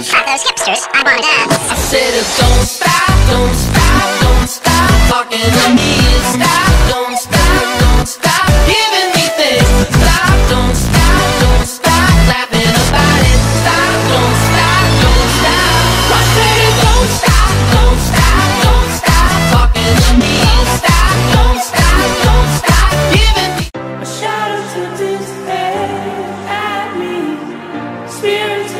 Not those hipsters. I wanna dance. I said, don't stop, don't stop, don't stop talking to me. Stop, don't stop, don't stop giving me things. Stop, don't stop, don't stop laughing about it. Stop, don't stop, don't stop. I said, don't stop, don't stop, don't stop talking to me. Stop, don't stop, don't stop giving me. A shadow to despair at me. Spirits.